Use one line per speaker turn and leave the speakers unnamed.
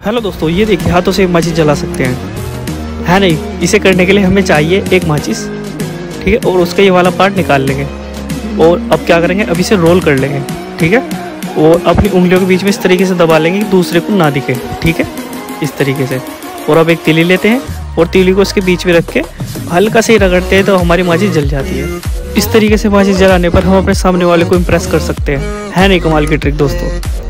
Hello दोस्तों, ये देखिए, हाथों से एक माचिस जला सकते हैं। है नहीं, इसे करने के लिए हमें चाहिए एक माचिस, ठीक है, और उसका ये वाला पार्ट निकाल लेंगे। और अब क्या करेंगे, अब इसे रोल कर लेंगे, ठीक है? और अपनी उंगलियों के बीच में इस तरीके से दबा लेंगे कि दूसरे को ना दिखे, ठीक है? इस तरीके से। और अब एक तिली लेते हैं, और तीली को इसके बीच में रख के हल्का से ही रगड़ते हैं तो हमारी माचिस जल जाती है। इस तरीके से माचिस जलाने पर हम अपने सामने वाले को इम्प्रेस कर सकते हैं। है नहीं कमाल की ट्रिक दोस्तों।